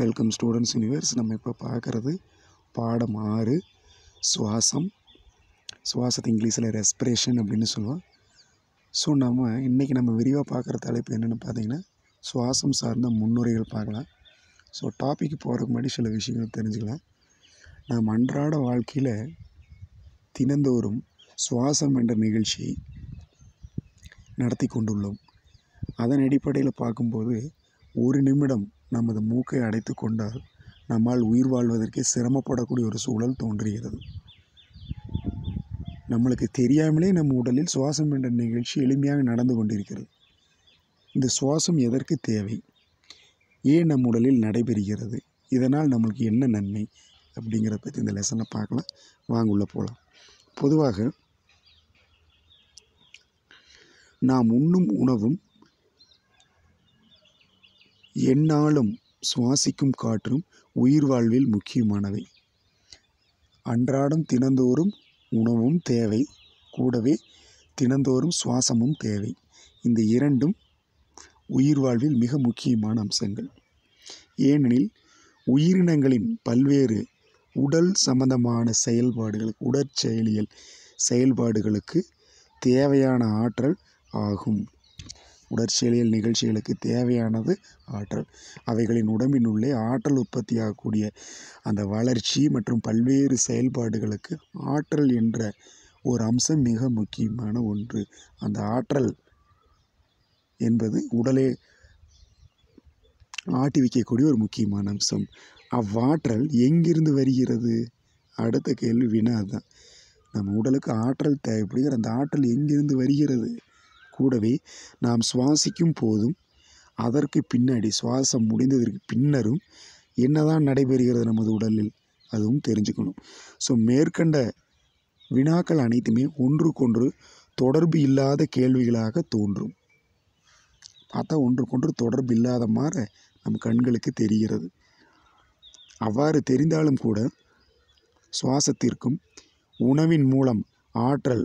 Welcome students universe நம்ம இப்போ பார்க்குறது பாடம் ஆறு சுவாசம். சுவாசத்தை இங்கிலீஷில் ரெஸ்பிரேஷன் அப்படின்னு சொல்லுவோம். ஸோ நம்ம இன்றைக்கி நம்ம விரிவாக பார்க்குற தலைப்பு என்னென்னு பார்த்தீங்கன்னா சுவாசம் சார்ந்த முன்னுரைகள் பார்க்கலாம். ஸோ டாபிக் போகிறதுக்கு முன்னாடி சில விஷயங்கள் தெரிஞ்சுக்கலாம். நாம் அன்றாட வாழ்க்கையில் தினந்தோறும் சுவாசம் என்ற நிகழ்ச்சியை நடத்தி கொண்டுள்ளோம். அதன் அடிப்படையில் பார்க்கும்போது ஒரு நிமிடம் நமது மூக்கை அடைத்து கொண்டால் நம்மால் உயிர் வாழ்வதற்கே சிரமப்படக்கூடிய ஒரு சூழல் தோன்றுகிறது. நம்மளுக்கு தெரியாமலே நம் உடலில் சுவாசம் என்ற நிகழ்ச்சி எளிமையாக நடந்து கொண்டிருக்கிறது. இந்த சுவாசம் எதற்கு தேவை? ஏன் நம் உடலில் நடைபெறுகிறது? இதனால் நம்மளுக்கு என்ன நன்மை? அப்படிங்கிறத பற்றி இந்த லெசனை பார்க்கலாம். வாங்க உள்ளே போகலாம் பொதுவாக நாம் உண்ணும் உணவும் எந்நாளும் சுவாசிக்கும் காற்றும் உயிர் வாழ்வில் முக்கியமானவை. அன்றாடம் தினந்தோறும் உணவும் தேவை கூடவே தினந்தோறும் சுவாசமும் தேவை. இந்த இரண்டும் உயிர் வாழ்வில் மிக முக்கியமான அம்சங்கள். ஏனெனில் உயிரினங்களின் பல்வேறு உடல் சம்பந்தமான செயல்பாடுகளுக்கு உடற்செயலியல் செயல்பாடுகளுக்கு தேவையான ஆற்றல் ஆகும். உடற்செயலியல் நிகழ்ச்சிகளுக்கு தேவையானது ஆற்றல். அவைகளின் உடம்பின் உள்ளே ஆற்றல் உற்பத்தியாகக்கூடிய அந்த வளர்ச்சி மற்றும் பல்வேறு செயல்பாடுகளுக்கு ஆற்றல் என்ற ஒரு அம்சம் மிக முக்கியமான ஒன்று. அந்த ஆற்றல் என்பது உடலே ஆட்டி வைக்கக்கூடிய ஒரு முக்கியமான அம்சம். அவ்வாற்றல் எங்கிருந்து வருகிறது? அடுத்த கேள்வி வினா அதுதான். நம்ம உடலுக்கு ஆற்றல் தேவைப்படுகிற அந்த ஆற்றல் எங்கிருந்து வருகிறது? கூடவே நாம் சுவாசிக்கும் போதும் அதற்கு பின்னாடி சுவாசம் முடிந்ததற்கு பின்னரும் என்னதான் நடைபெறுகிறது நமது உடலில் அதுவும் தெரிஞ்சுக்கணும். ஸோ மேற்கண்ட வினாக்கள் அனைத்துமே ஒன்றுக்கொன்று தொடர்பு இல்லாத கேள்விகளாக தோன்றும். பார்த்தா ஒன்றுக்கொன்று தொடர்பு இல்லாத மாதிரி நம் கண்களுக்கு தெரிகிறது. அவ்வாறு தெரிந்தாலும் கூட சுவாசத்திற்கும் உணவின் மூலம் ஆற்றல்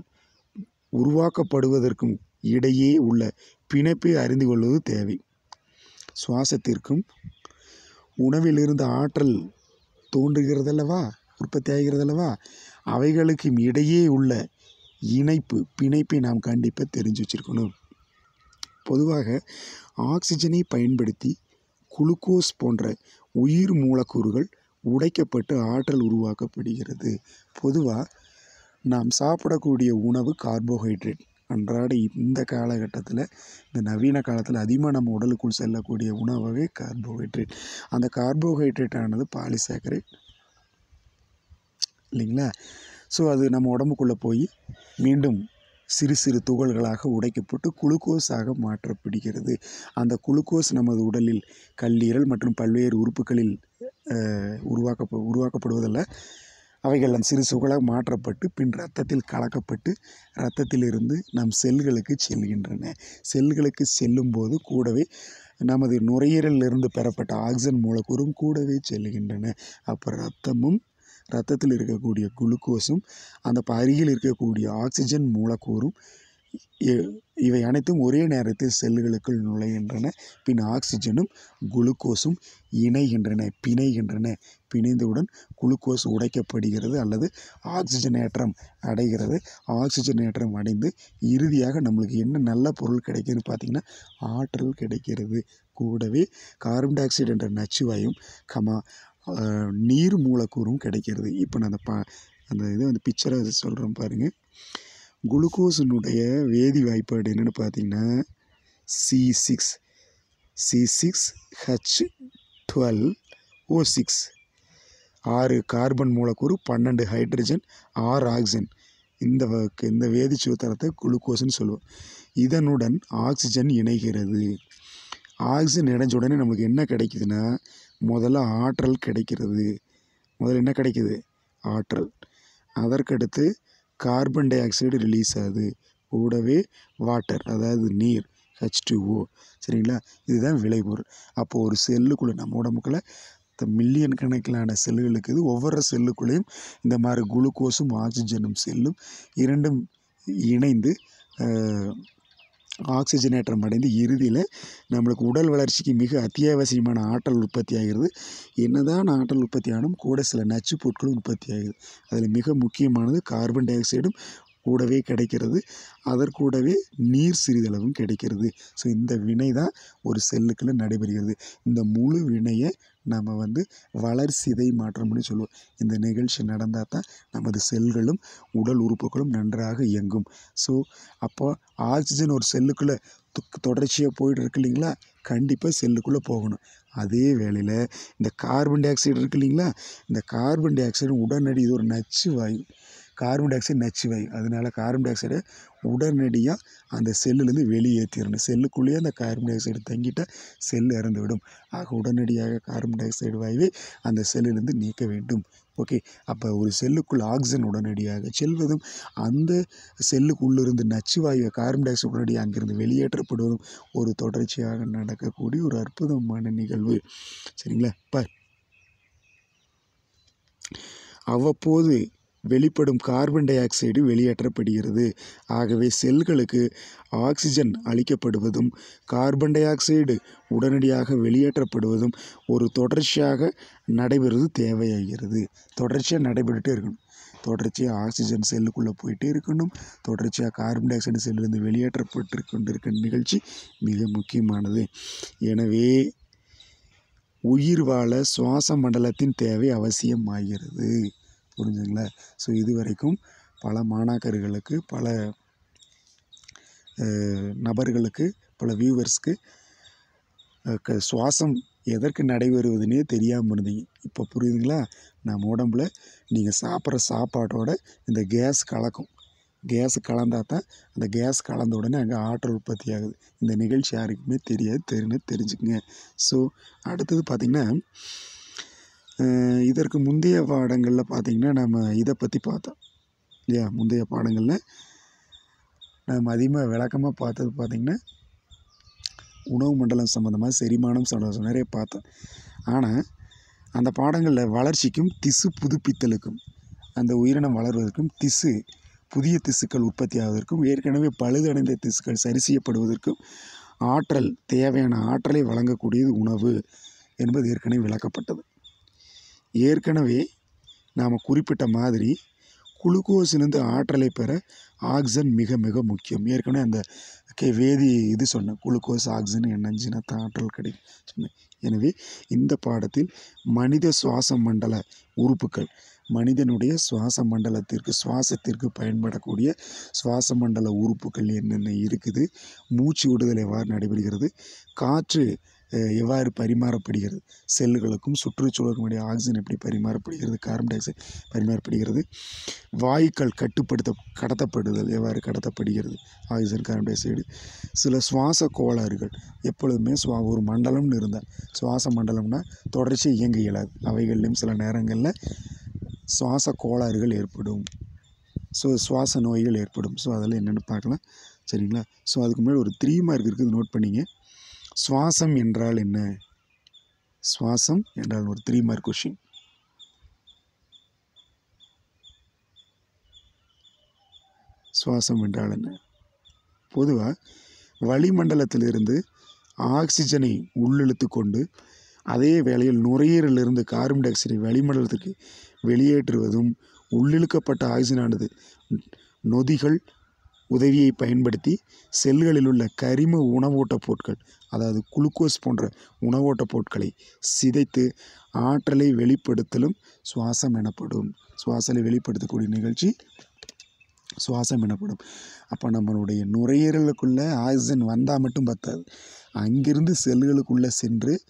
உருவாக்கப்படுவதற்கும் இடையே உள்ள பிணைப்பை அறிந்து கொள்வது தேவை. சுவாசத்திற்கும் உணவிலிருந்து ஆற்றல் தோன்றுகிறதல்லவா? உற்பத்தி ஆகிறதல்லவா? அவைகளுக்கும் இடையே உள்ள இணைப்பு பிணைப்பை நாம் கண்டிப்பாக தெரிஞ்சு வச்சுருக்கணும். பொதுவாக ஆக்சிஜனை பயன்படுத்தி குளுக்கோஸ் போன்ற உயிர் மூலக்கூறுகள் உடைக்கப்பட்டு ஆற்றல் உருவாக்கப்படுகிறது. பொதுவாக நாம் சாப்பிடக்கூடிய உணவு கார்போஹைட்ரேட். அன்றாட இந்த காலகட்டத்தில் இந்த நவீன காலத்தில் அதிகமாக நம்ம உடலுக்குள் செல்லக்கூடிய உணவாகவே கார்போஹைட்ரேட் அந்த கார்போஹைட்ரேட் ஆனது பாலிசாக்கரேட் இல்லைங்களா? ஸோ அது நம்ம உடம்புக்குள்ளே போய் மீண்டும் சிறு சிறு துகள்களாக உடைக்கப்பட்டு குளுக்கோஸாக மாற்றப்படுகிறது. அந்த குளுக்கோஸ் நமது உடலில் கல்லீரல் மற்றும் பல்வேறு உறுப்புகளில் உருவாக்க உருவாக்கப்படுவதில்லை. அவைகள் சிறு சுகளாக மாற்றப்பட்டு பின் ரத்தத்தில் கலக்கப்பட்டு இரத்தத்திலிருந்து நம் செல்களுக்கு செல்கின்றன. செல்களுக்கு செல்லும்போது கூடவே நமது நுரையீரலிருந்து பெறப்பட்ட ஆக்சிஜன் மூலக்கூறும் கூடவே செல்கின்றன. அப்போ ரத்தமும் ரத்தத்தில் இருக்கக்கூடிய குளுக்கோஸும் அந்த அருகில் இருக்கக்கூடிய ஆக்சிஜன் மூலக்கூறும் இவை அனைத்தும் ஒரே நேரத்தில் செல்லுகளுக்குள் நுழைகின்றன. பின் ஆக்சிஜனும் குளுக்கோஸும் இணைகின்றன பிணைகின்றன. பிணைந்தவுடன் குளுக்கோஸ் உடைக்கப்படுகிறது அல்லது ஆக்சிஜனேற்றம் அடைகிறது. ஆக்சிஜனேற்றம் அடைந்து இறுதியாக நம்மளுக்கு என்ன நல்ல பொருள் கிடைக்குதுன்னு பார்த்திங்கன்னா ஆற்றல் கிடைக்கிறது. கூடவே கார்பன் டை ஆக்சைடு என்ற நச்சுவாயும் கமா நீர் மூலக்கூறும் கிடைக்கிறது. இப்போ நான் அந்த ப அந்த இதை வந்து பிக்சரை சொல்கிறேன் பாருங்கள் குளுக்கோஸினுடைய வேதி வாய்ப்பாடு என்னென்னு பார்த்தீங்கன்னா C six C six H twelve O six ஆறு கார்பன் மூலக்கூறு பன்னெண்டு ஹைட்ரஜன் ஆறு ஆக்சிஜன் இந்த இந்த வேதி சூத்திரத்தை குளுக்கோஸ்ன்னு சொல்லுவோம். இதனுடன் ஆக்சிஜன் இணைகிறது. ஆக்சிஜன் இணைஞ்ச உடனே நமக்கு என்ன கிடைக்குதுன்னா முதல்ல ஆற்றல் கிடைக்கிறது. முதல்ல என்ன கிடைக்குது? ஆற்றல். அதற்கடுத்து கார்பன் டை ஆக்சைடு ரிலீஸ் ஆகுது. கூடவே வாட்டர் அதாவது நீர் ஹெச் டூஓ சரிங்களா? இதுதான் விளைபொருள். அப்போது ஒரு செல்லுக்குள்ளே நம்ம உடம்புக்குள்ளே மில்லியன் கணக்கிலான செல்லுகளுக்கு இது ஒவ்வொரு செல்லுக்குள்ளேயும் இந்த மாதிரி குளுக்கோஸும் ஆக்சிஜனும் செல்லும் இரண்டும் இணைந்து ஆக்சிஜனேற்றம் அடைந்து இறுதியில் நம்மளுக்கு உடல் வளர்ச்சிக்கு மிக அத்தியாவசியமான ஆற்றல் உற்பத்தி ஆகிறது என்னதான் ஆற்றல் உற்பத்தி ஆனாலும் கூட சில நச்சு பொருட்களும் உற்பத்தி ஆகுது அதில் மிக முக்கியமானது கார்பன் டை ஆக்சைடும் கூடவே கிடைக்கிறது. அதற்கூடவே நீர் சிறிதளவும் கிடைக்கிறது. ஸோ இந்த வினை தான் ஒரு செல்லுக்குள்ள நடைபெறுகிறது. இந்த முழு வினையை நம்ம வந்து வளர்சிதை மாற்றம்னு சொல்லுவோம். இந்த நிகழ்ச்சி நடந்தால் தான் நமது செல்களும் உடல் உறுப்புகளும் நன்றாக இயங்கும். ஸோ அப்போ ஆக்சிஜன் ஒரு செல்லுக்குள்ளே தொடர்ச்சியாக போயிட்டு இருக்கு இல்லைங்களா? கண்டிப்பாக செல்லுக்குள்ளே போகணும். அதே வேளையில் இந்த கார்பன் டை ஆக்சைடு இருக்கு இல்லைங்களா? இந்த கார்பன் டை ஆக்சைடு உடனடி இது ஒரு நச்சு வாயு. கார்பன் டை ஆக்சைடு நச்சு அதனால் கார்பன் டை ஆக்சைடை உடனடியாக அந்த செல்லுலேருந்து வெளியேற்றிடணும் செல்லுக்குள்ளேயே அந்த கார்பன் டை ஆக்சைடு தங்கிட்டால் செல் இறந்துவிடும். ஆக உடனடியாக கார்பன் டை ஆக்சைடு வாயுவை அந்த செல்லிலிருந்து நீக்க வேண்டும். ஓகே. அப்போ ஒரு செல்லுக்குள் ஆக்சிஜன் உடனடியாக செல்வதும் அந்த செல்லுக்குள்ளிருந்து நச்சு வாயுவை கார்பன் டை ஆக்சைடு உடனடியாக அங்கிருந்து வெளியேற்றப்படுவதும் ஒரு தொடர்ச்சியாக நடக்கக்கூடிய ஒரு அற்புதமான நிகழ்வு. சரிங்களா? இப்போ அவ்வப்போது வெளிப்படும் கார்பன் டை ஆக்சைடு வெளியேற்றப்படுகிறது. ஆகவே செல்களுக்கு ஆக்சிஜன் அளிக்கப்படுவதும் கார்பன் டை ஆக்சைடு உடனடியாக வெளியேற்றப்படுவதும் ஒரு தொடர்ச்சியாக நடைபெறுவது தேவையாகிறது. தொடர்ச்சியாக நடைபெற்றுட்டே இருக்கணும். தொடர்ச்சியாக ஆக்சிஜன் செல்லுக்குள்ளே போயிட்டே இருக்கணும். தொடர்ச்சியாக கார்பன் டை ஆக்சைடு செல்லிருந்து வெளியேற்றப்பட்டு கொண்டிருக்கிற நிகழ்ச்சி மிக முக்கியமானது. எனவே உயிர் வாழ சுவாச மண்டலத்தின் தேவை அவசியமாகிறது. புரிஞ்சுங்களா ஸோ இது வரைக்கும் பல மாணாக்கர்களுக்கு பல நபர்களுக்கு பல வியூவர்ஸ்க்கு க சுவாசம் எதற்கு நடைபெறுவதுனே தெரியாமல் இருந்தீங்க. இப்போ புரியுதுங்களா? நம்ம உடம்புல நீங்கள் சாப்பிட்ற சாப்பாட்டோட இந்த கேஸ் கலக்கும். கேஸ் கலந்தால் தான் அந்த கேஸ் கலந்த உடனே அங்கே ஆற்றல் உற்பத்தி ஆகுது. இந்த நிகழ்ச்சி யாருக்குமே தெரியாது தெரிஞ்சு தெரிஞ்சுக்குங்க. ஸோ அடுத்தது பார்த்திங்கன்னா இதற்கு முந்தைய பாடங்களில் பார்த்திங்கன்னா நம்ம இதை பற்றி பார்த்தோம். இல்லையா? முந்தைய பாடங்களில் நம்ம அதிகமாக விளக்கமாக பார்த்தது பார்த்திங்கன்னா உணவு மண்டலம் சம்மந்தமாக செரிமானம் சம்மந்தம் நிறைய பார்த்தோம். ஆனால் அந்த பாடங்களில் வளர்ச்சிக்கும் திசு புதுப்பித்தலுக்கும் அந்த உயிரினம் வளர்வதற்கும் திசு புதிய திசுக்கள் உற்பத்தி ஆவதற்கும் ஏற்கனவே பழுதடைந்த திசுக்கள் சரி செய்யப்படுவதற்கும் ஆற்றல் தேவையான ஆற்றலை வழங்கக்கூடியது உணவு என்பது ஏற்கனவே விளக்கப்பட்டது. ஏற்கனவே நாம் குறிப்பிட்ட மாதிரி குளுக்கோஸிலிருந்து ஆற்றலை பெற ஆக்சிஜன் மிக மிக முக்கியம். ஏற்கனவே அந்த கே வேதி இது சொன்னேன் குளுக்கோஸ் ஆக்சிஜன் எண்ணஞ்சினா தான் ஆற்றல் கிடைக்கும் சொன்னேன் எனவே இந்த பாடத்தில் மனித சுவாச மண்டல உறுப்புகள் மனிதனுடைய சுவாச மண்டலத்திற்கு சுவாசத்திற்கு பயன்படக்கூடிய சுவாச மண்டல உறுப்புகள் என்னென்ன இருக்குது மூச்சு விடுதல் எவ்வாறு நடைபெறுகிறது காற்று எவ்வாறு பரிமாறப்படுகிறது? செல்லுகளுக்கும் சுற்றுச்சூழலுக்கும் இடையே ஆக்சிஜன் எப்படி பரிமாறப்படுகிறது? கார்பன் டை ஆக்சைடு பரிமாறப்படுகிறது. வாயுக்கள் கட்டுப்படுத்த கடத்தப்படுதல் எவ்வாறு கடத்தப்படுகிறது? ஆக்சிஜன் கார்பன் டை ஆக்சைடு சில சுவாச கோளாறுகள். எப்பொழுதுமே சுவா ஒரு மண்டலம்னு இருந்தால் சுவாச மண்டலம்னா தொடர்ச்சி இயங்க இயலாது. அவைகள்லையும் சில நேரங்களில் சுவாச கோளாறுகள் ஏற்படும். ஸோ சுவாச நோய்கள் ஏற்படும். ஸோ அதெல்லாம் என்னென்னு பார்க்கலாம். சரிங்களா? ஸோ அதுக்கு முன்னாடி ஒரு த்ரீ மார்க் இருக்குது. நோட் பண்ணிங்க. சுவாசம் என்றால் என்ன? சுவாசம் என்றால் ஒரு த்ரீ மார்க் கொஷின் சுவாசம் என்றால் என்ன? பொதுவாக வளிமண்டலத்திலிருந்து ஆக்சிஜனை உள்ளிழுத்து கொண்டு அதே வேளையில் நுரையீரலிருந்து கார்பன் டை ஆக்சைடை வளிமண்டலத்திற்கு வெளியேற்றுவதும் உள்ளிழுக்கப்பட்ட ஆக்சிஜனானது நொதிகள் உதவியை பயன்படுத்தி செல்களில் உள்ள கரிம உணவோட்டப் பொருட்கள் அதாவது குளுக்கோஸ் போன்ற உணவோட்டப் பொருட்களை சிதைத்து ஆற்றலை வெளிப்படுத்தலும் சுவாசம் எனப்படும். சுவாசலை வெளிப்படுத்தக்கூடிய நிகழ்ச்சி சுவாசம் எனப்படும். அப்போ நம்மளுடைய நுரையீரலுக்குள்ளே ஆக்சிஜன் வந்தால் மட்டும் பத்தாது. அங்கிருந்து செல்களுக்குள்ளே சென்று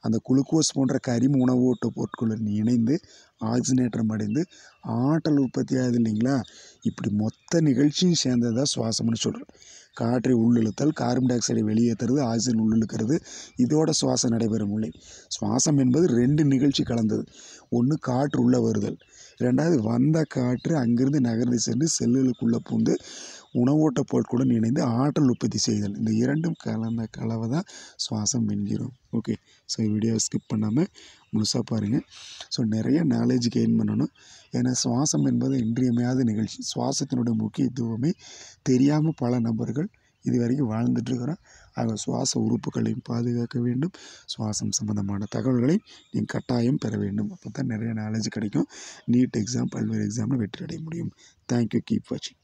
அந்த குளுக்கோஸ் போன்ற கரிம உணவோட்டப் பொருட்களுடன் இணைந்து ஆக்சிஜனேற்றம் அடைந்து ஆற்றல் உற்பத்தி ஆகுது இல்லைங்களா? இப்படி மொத்த நிகழ்ச்சியும் சேர்ந்தது தான் சுவாசம்னு சொல்கிறோம் காற்றை உள்ளிழுத்தல் கார்பன் டை ஆக்சைடை வெளியேற்றுறது ஆக்சிஜன் உள்ளிழுக்கிறது இதோட சுவாசம் நடைபெறும் இல்லை சுவாசம் என்பது ரெண்டு நிகழ்ச்சி கலந்தது. ஒன்று காற்று உள்ளே வருதல். ரெண்டாவது வந்த காற்று அங்கிருந்து நகர்ந்து சென்று செல்லுகளுக்குள்ளே பூந்து உணவூட்ட பொருட்களுடன் இணைந்து ஆற்றல் உற்பத்தி செய்தல். இந்த இரண்டும் கலந்த கலவை தான் சுவாசம் என்கிறோம். ஓகே ஸோ வீடியோவை ஸ்கிப் பண்ணாமல் முழுசாக பாருங்கள் ஸோ நிறைய நாலேஜ் கெயின் பண்ணணும். ஏன்னா சுவாசம் என்பது இன்றியமையாத நிகழ்ச்சி. சுவாசத்தினுடைய முக்கியத்துவமே தெரியாமல் பல நபர்கள் இது வரைக்கும் வாழ்ந்துட்டுருக்குறோம். ஆக சுவாச உறுப்புகளையும் பாதுகாக்க வேண்டும். சுவாசம் சம்பந்தமான தகவல்களை நீங்கள் கட்டாயம் பெற வேண்டும். அப்போ தான் நிறைய நாலேஜ் கிடைக்கும். நீட் எக்ஸாம் பல்வேறு எக்ஸாமில் வெற்றி அடைய முடியும். தேங்க்யூ கீப் வாட்சிங்